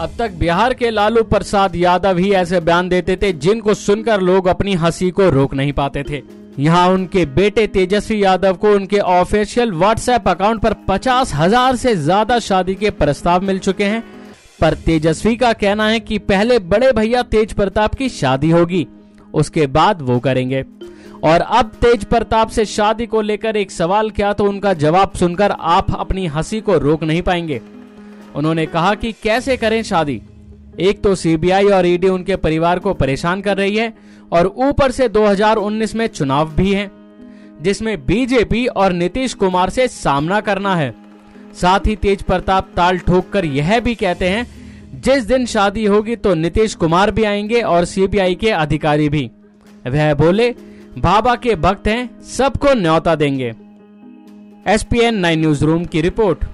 अब तक बिहार के लालू प्रसाद यादव ही ऐसे बयान देते थे जिनको सुनकर लोग अपनी हँसी को रोक नहीं पाते थे। यहाँ उनके बेटे तेजस्वी यादव को उनके ऑफिशियल व्हाट्सएप अकाउंट पर पचास हज़ार से ज़्यादा शादी के प्रस्ताव मिल चुके हैं। पर तेजस्वी का कहना है कि पहले बड़े भैया तेज प्रताप की शादी होगी, उसके बाद वो करेंगे। और अब तेज प्रताप से शादी को लेकर एक सवाल, किया तो उनका जवाब सुनकर आप अपनी हँसी को रोक नहीं पाएँगे? उन्होंने कहा कि कैसे करें शादी? एक तो सीबीआई और ईडी उनके परिवार को परेशान कर रही है और ऊपर से 2019 में चुनाव भी है, जिसमें बीजेपी और नीतीश कुमार से सामना करना है। साथ ही तेज प्रताप ताल ठोक कर यह भी कहते हैं, जिस दिन शादी होगी तो नीतीश कुमार भी आएँगे और सीबीआई के अधिकारी भी। वह बोले, बाबा के भक्त हैं, सबको न्योता देंगे। एसपीएन नाइन न्यूज़ रूम की रिपोर्ट।